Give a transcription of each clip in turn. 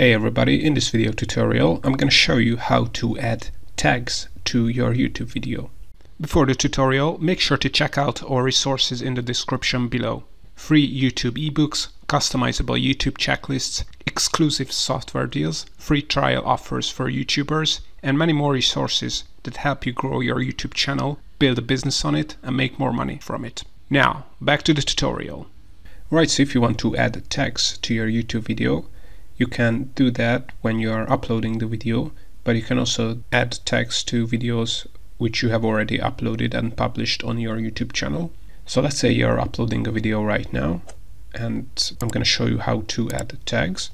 Hey everybody, in this video tutorial I'm going to show you how to add tags to your YouTube video. Before the tutorial, make sure to check out our resources in the description below. Free YouTube ebooks, customizable YouTube checklists, exclusive software deals, free trial offers for YouTubers, and many more resources that help you grow your YouTube channel, build a business on it, and make more money from it. Now, back to the tutorial. Right, so if you want to add tags to your YouTube video, you can do that when you are uploading the video, but you can also add tags to videos which you have already uploaded and published on your YouTube channel. So let's say you're uploading a video right now and I'm going to show you how to add tags.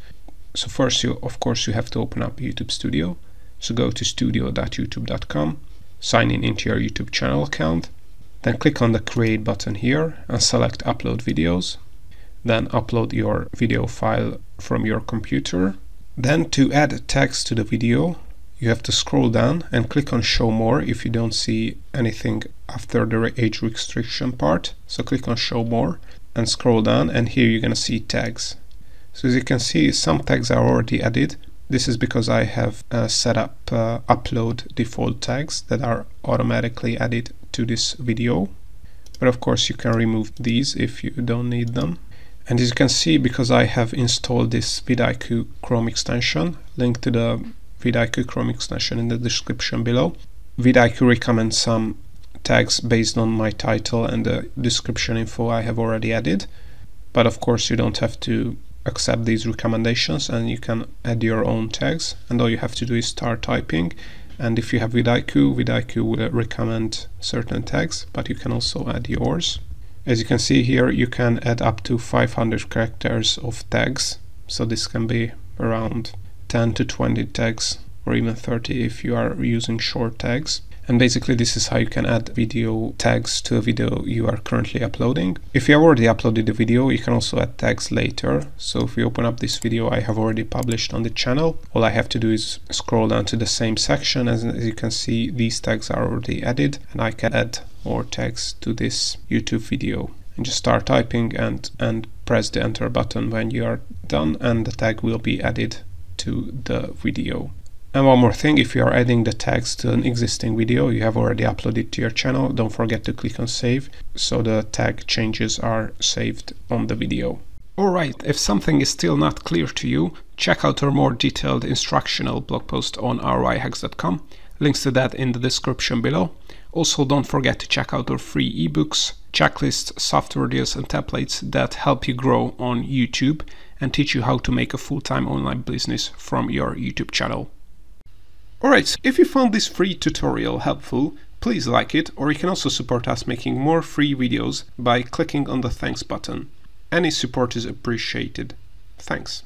So first you of course you have to open up YouTube Studio. So go to studio.youtube.com, sign in into your YouTube channel account, then click on the create button here and select upload videos then upload your video file from your computer. Then to add text to the video, you have to scroll down and click on show more if you don't see anything after the age restriction part. So click on show more and scroll down and here you're gonna see tags. So as you can see some tags are already added. This is because I have uh, set up uh, upload default tags that are automatically added to this video. But of course you can remove these if you don't need them. And as you can see, because I have installed this vidIQ Chrome extension, link to the vidIQ Chrome extension in the description below, vidIQ recommends some tags based on my title and the description info I have already added. But of course you don't have to accept these recommendations and you can add your own tags and all you have to do is start typing and if you have vidIQ, vidIQ will recommend certain tags but you can also add yours. As you can see here, you can add up to 500 characters of tags. So this can be around 10 to 20 tags or even 30 if you are using short tags. And basically this is how you can add video tags to a video you are currently uploading. If you have already uploaded the video, you can also add tags later. So if we open up this video I have already published on the channel, all I have to do is scroll down to the same section. As, as you can see, these tags are already added and I can add more tags to this YouTube video. And just start typing and, and press the enter button when you are done and the tag will be added to the video. And one more thing, if you are adding the tags to an existing video you have already uploaded to your channel, don't forget to click on save so the tag changes are saved on the video. Alright, if something is still not clear to you, check out our more detailed instructional blog post on roihacks.com. Links to that in the description below. Also don't forget to check out our free ebooks, checklists, software deals and templates that help you grow on YouTube and teach you how to make a full-time online business from your YouTube channel. Alright, if you found this free tutorial helpful, please like it or you can also support us making more free videos by clicking on the thanks button. Any support is appreciated. Thanks.